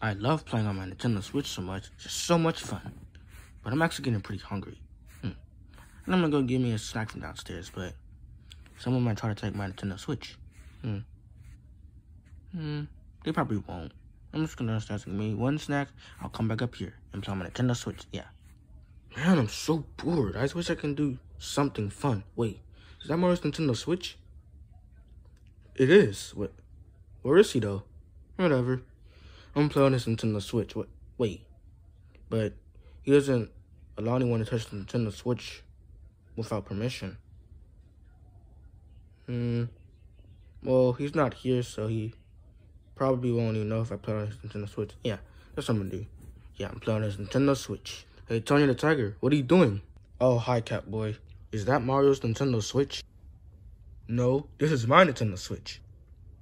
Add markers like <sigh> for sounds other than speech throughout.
I love playing on my Nintendo Switch so much. It's just so much fun. But I'm actually getting pretty hungry. Hmm. And I'm gonna go get me a snack from downstairs, but someone might try to take my Nintendo Switch. Hmm. Hmm. They probably won't. I'm just gonna start me one snack. I'll come back up here and play on my Nintendo Switch. Yeah. Man, I'm so bored. I just wish I can do something fun. Wait, is that Mario's Nintendo Switch? It is. What? Where is he though? Whatever. I'm playing this Nintendo Switch. What? Wait. But he doesn't allow anyone to touch the Nintendo Switch without permission. Hmm. Well, he's not here, so he probably won't even know if I play on his Nintendo Switch. Yeah, that's what I'm gonna do. Yeah, I'm playing on his Nintendo Switch. Hey, Tony the Tiger, what are you doing? Oh, hi, Catboy. Is that Mario's Nintendo Switch? No, this is my Nintendo Switch.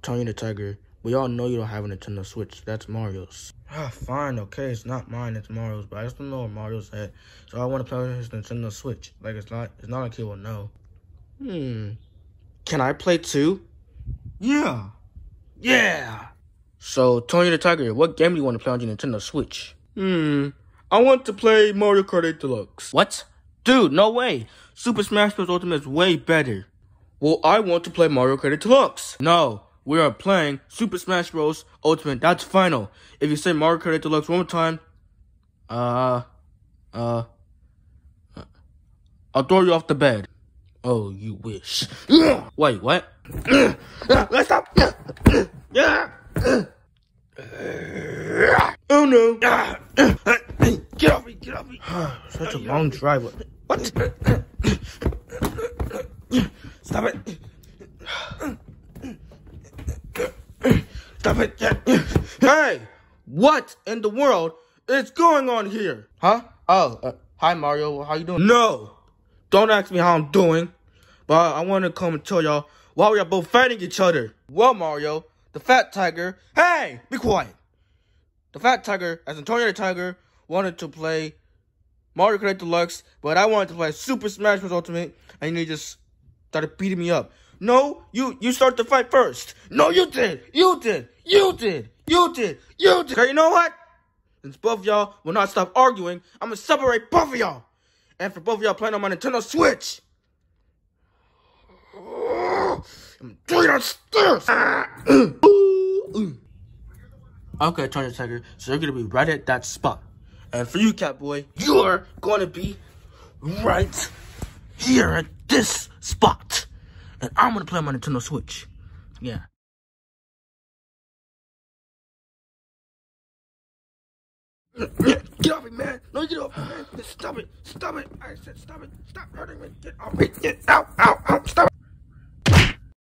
Tony the Tiger, we all know you don't have a Nintendo Switch. That's Mario's. Ah, fine, okay. It's not mine, it's Mario's. But I just don't know where Mario's at. So I want to play his Nintendo Switch. Like, it's not it's not like he will know. Hmm. Can I play too? Yeah. Yeah. So, Tony the Tiger, what game do you want to play on your Nintendo Switch? Hmm. I want to play Mario Kart 8 Deluxe. What? Dude, no way. Super Smash Bros. Ultimate is way better. Well, I want to play Mario Kart 8 Deluxe. No, we are playing Super Smash Bros. Ultimate. That's final. If you say Mario Kart 8 Deluxe one more time, uh, uh, I'll throw you off the bed. Oh, you wish. <clears throat> Wait, what? <clears throat> Let's stop. <clears throat> Yeah. Oh no. Get off me, get off me. <sighs> Such a long drive. What? Stop it. <laughs> Hey, what in the world is going on here? Huh? Oh, uh, hi Mario. How you doing? No. Don't ask me how I'm doing. But I want to come and tell y'all why we are both fighting each other. Well, Mario, the fat tiger. Hey, be quiet. The fat tiger, as Antonio the Tiger, wanted to play Mario Kart Deluxe, but I wanted to play Super Smash Bros. Ultimate, and he just started beating me up. No, you you start the fight first. No, you did. You did. You did. You did. You did. Okay, you know what? Since both of y'all will not stop arguing, I'm gonna separate both of y'all. And for both of y'all playing on my Nintendo Switch. I'm doing upstairs. okay, Tony Tiger. So you're gonna be right at that spot. And for you, Catboy, you're gonna be right here at this spot. And I'm gonna play my Nintendo Switch. Yeah. Get off me, man. No, get off me, man. Stop it. Stop it. I said stop it. Stop hurting me. Get off me. Get out, out, out. Stop it.